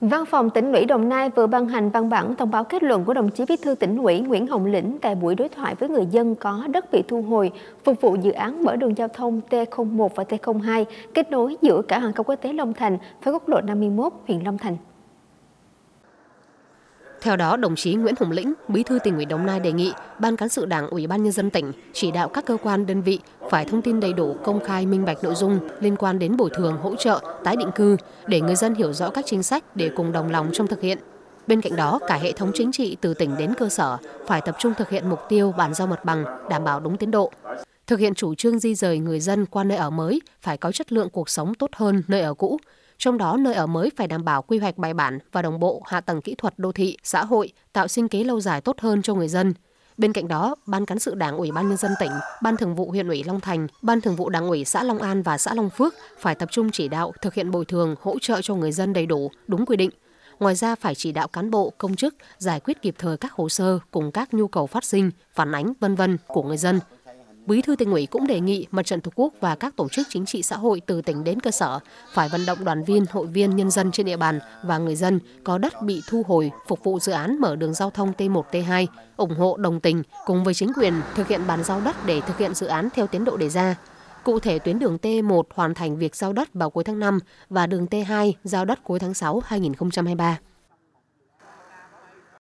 Văn phòng tỉnh ủy Đồng Nai vừa ban hành văn bản thông báo kết luận của đồng chí Bí thư tỉnh ủy Nguyễn Hồng Lĩnh tại buổi đối thoại với người dân có đất bị thu hồi phục vụ dự án mở đường giao thông T01 và T02 kết nối giữa cả hàng không quốc tế Long Thành với quốc lộ 51 huyện Long Thành. Theo đó, đồng chí Nguyễn Hồng Lĩnh, Bí thư tỉnh ủy Đồng Nai đề nghị Ban cán sự Đảng Ủy ban nhân dân tỉnh chỉ đạo các cơ quan đơn vị phải thông tin đầy đủ, công khai, minh bạch nội dung liên quan đến bồi thường, hỗ trợ, tái định cư để người dân hiểu rõ các chính sách để cùng đồng lòng trong thực hiện. Bên cạnh đó, cả hệ thống chính trị từ tỉnh đến cơ sở phải tập trung thực hiện mục tiêu bàn giao mặt bằng, đảm bảo đúng tiến độ. Thực hiện chủ trương di rời người dân qua nơi ở mới phải có chất lượng cuộc sống tốt hơn nơi ở cũ, trong đó nơi ở mới phải đảm bảo quy hoạch bài bản và đồng bộ hạ tầng kỹ thuật đô thị, xã hội, tạo sinh kế lâu dài tốt hơn cho người dân. Bên cạnh đó, Ban cán sự Đảng ủy ban nhân dân tỉnh, Ban thường vụ huyện ủy Long Thành, Ban thường vụ Đảng ủy xã Long An và xã Long Phước phải tập trung chỉ đạo thực hiện bồi thường, hỗ trợ cho người dân đầy đủ, đúng quy định. Ngoài ra phải chỉ đạo cán bộ, công chức giải quyết kịp thời các hồ sơ cùng các nhu cầu phát sinh, phản ánh vân vân của người dân, Bí thư tỉnh ủy cũng đề nghị Mặt trận Tổ quốc và các tổ chức chính trị xã hội từ tỉnh đến cơ sở phải vận động đoàn viên, hội viên, nhân dân trên địa bàn và người dân có đất bị thu hồi phục vụ dự án mở đường giao thông T1, T2, ủng hộ đồng tình cùng với chính quyền thực hiện bàn giao đất để thực hiện dự án theo tiến độ đề ra. Cụ thể tuyến đường T1 hoàn thành việc giao đất vào cuối tháng 5 và đường T2 giao đất cuối tháng 6 2023.